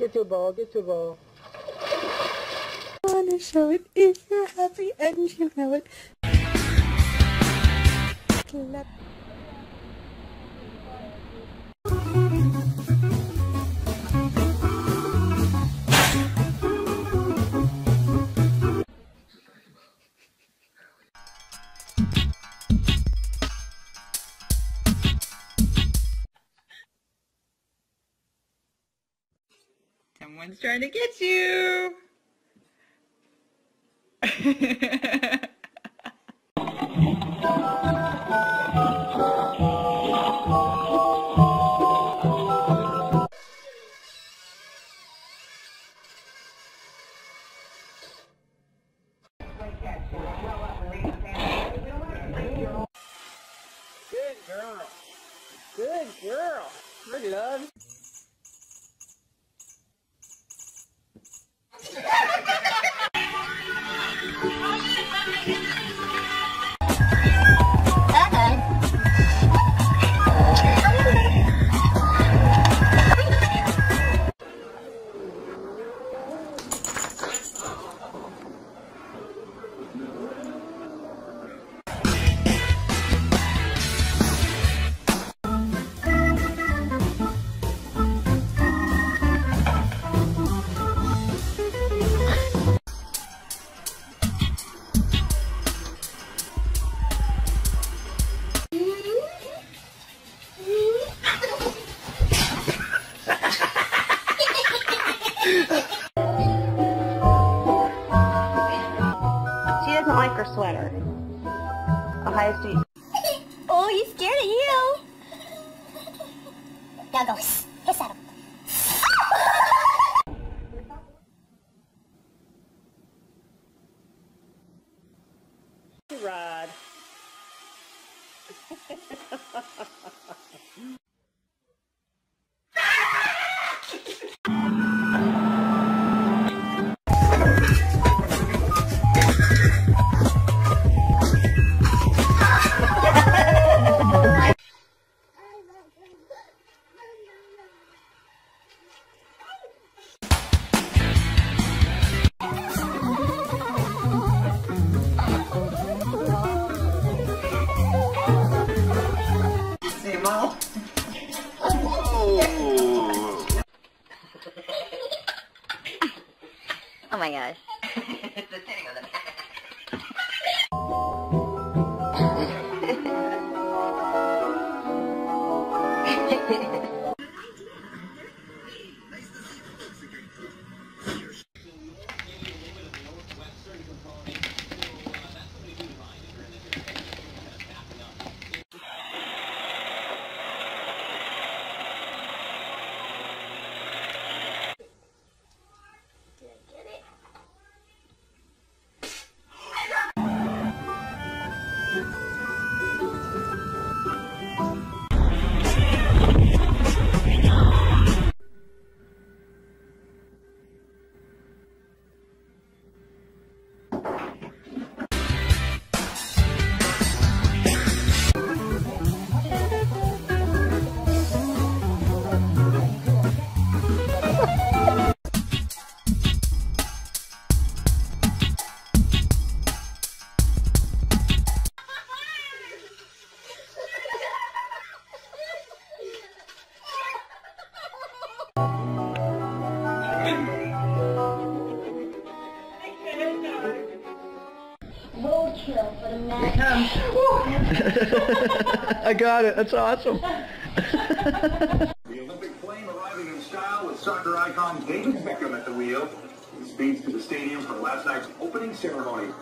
Get your ball, get your ball. I wanna show it if you're happy and you know it. Clap. Someone's trying to get you. Good girl. Good girl. Good love. State. Oh, he's scared of you. Now go hiss, hiss at him. Rod. Oh my gosh. Roadkill for the man. I got it. That's awesome. The Olympic flame arriving in style with soccer icon David Beckham at the wheel. He speeds to the stadium for last night's opening ceremony.